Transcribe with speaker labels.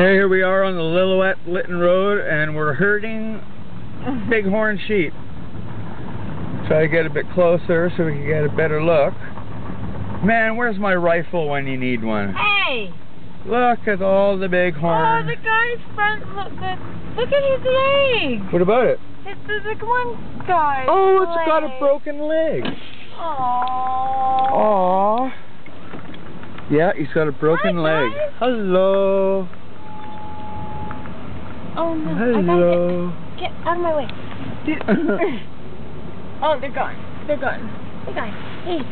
Speaker 1: Hey, here we are on the Lillooet Lytton Road, and we're herding bighorn sheep. Try to get a bit closer so we can get a better look. Man, where's my rifle when you need one?
Speaker 2: Hey!
Speaker 1: Look at all the
Speaker 2: Oh, the guy's front. Look, the, look at his leg.
Speaker 1: What about it?
Speaker 2: It's the, one guy.
Speaker 1: Oh, it's got a broken leg.
Speaker 2: Aww.
Speaker 1: Aww. Yeah, he's got a broken
Speaker 2: Hi,
Speaker 1: leg.
Speaker 2: guys.
Speaker 1: Hello.
Speaker 2: Oh no.
Speaker 1: Hello.
Speaker 2: get, out of my way. oh, they're gone. They're gone. Hey guys. Hey.